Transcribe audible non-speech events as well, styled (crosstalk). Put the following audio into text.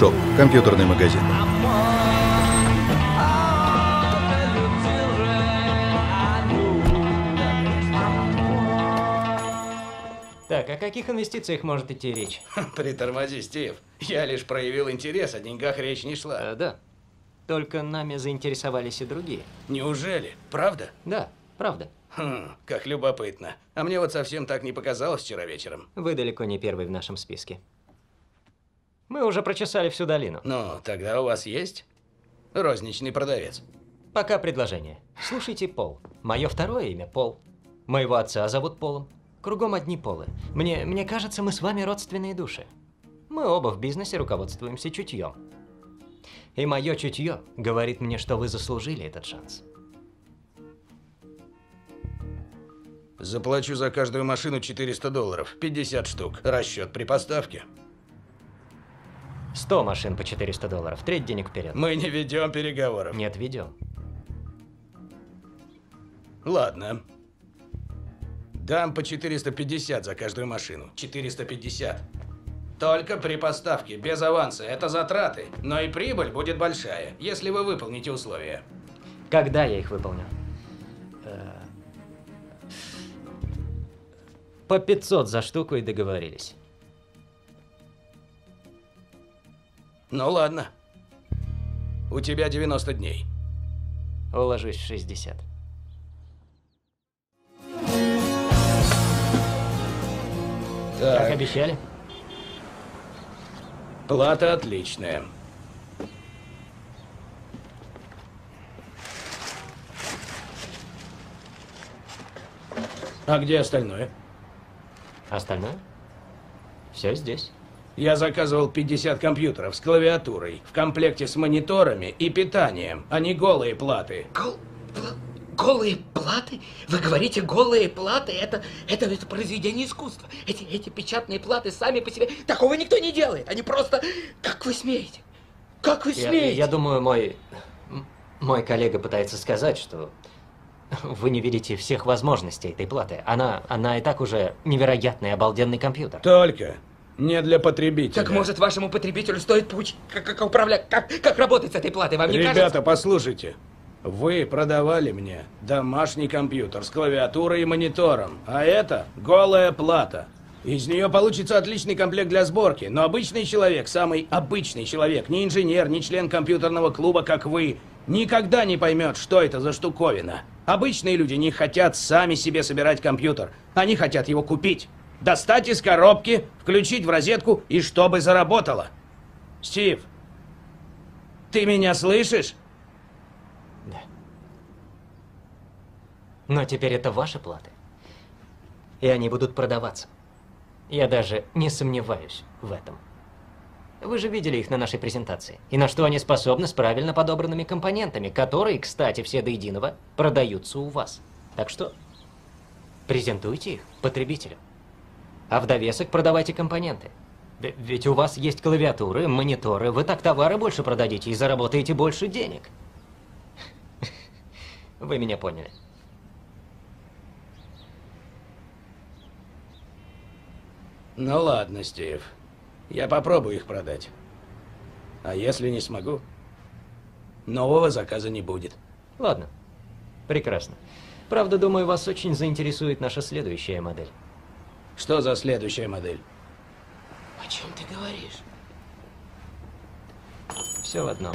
Shop, компьютерный магазин. Так, о каких инвестициях может идти речь? (laughs) Притормози, Стив. Я лишь проявил интерес, о деньгах речь не шла. Э, да. Только нами заинтересовались и другие. Неужели? Правда? Да, правда. Хм, как любопытно. А мне вот совсем так не показалось вчера вечером. Вы далеко не первый в нашем списке. Мы уже прочесали всю долину. Ну, тогда у вас есть розничный продавец. Пока предложение. Слушайте, Пол. Мое второе имя Пол. Моего отца зовут Полом. Кругом одни полы. Мне, мне кажется, мы с вами родственные души. Мы оба в бизнесе руководствуемся чутьем. И мое чутье говорит мне, что вы заслужили этот шанс. Заплачу за каждую машину 400 долларов. 50 штук. Расчет при поставке. 100 машин по 400 долларов. Треть денег вперед. Мы не ведем переговоров. Нет, ведем. Ладно. Дам по 450 за каждую машину. 450. Только при поставке, без аванса. Это затраты. Но и прибыль будет большая, если вы выполните условия. Когда я их выполню? Э, По 500 за штуку и договорились. Ну ладно. У тебя 90 дней. Уложусь в 60. Как Так, обещали? плата отличная. А где остальное? Остальное? Все здесь. Я заказывал 50 компьютеров с клавиатурой, в комплекте с мониторами и питанием, а не голые платы. Гол... пла- Голые платы? Вы говорите голые платы? Это, это, это произведение искусства. Эти, эти печатные платы сами по себе... Такого никто не делает. Они просто... Как вы смеете? Как вы Я, смеете? я думаю, мой... Мой коллега пытается сказать, что вы не видите всех возможностей этой платы. Она, она и так уже невероятный, обалденный компьютер. Только не для потребителя. Так может вашему потребителю стоит поучить, как, как управлять, как, как работать с этой платой, вам не Ребята, кажется? послушайте. Вы продавали мне домашний компьютер с клавиатурой и монитором, а это голая плата. Из нее получится отличный комплект для сборки, но обычный человек, самый обычный человек, не инженер, не член компьютерного клуба, как вы, никогда не поймет, что это за штуковина. Обычные люди не хотят сами себе собирать компьютер, они хотят его купить. Достать из коробки, включить в розетку и чтобы заработало. Стив, ты меня слышишь? Да. Но теперь это ваши платы. И они будут продаваться. Я даже не сомневаюсь в этом. Вы же видели их на нашей презентации. И на что они способны с правильно подобранными компонентами, которые, кстати, все до единого продаются у вас. Так что презентуйте их потребителю. А в довесок продавайте компоненты. Ведь у вас есть клавиатуры, мониторы, вы так товары больше продадите и заработаете больше денег. (laughs) Вы меня поняли. Ну ладно, Стив. Я попробую их продать. А если не смогу, нового заказа не будет. Ладно. Прекрасно. Правда, думаю, вас очень заинтересует наша следующая модель. Что за следующая модель? О чем ты говоришь? Все в одном.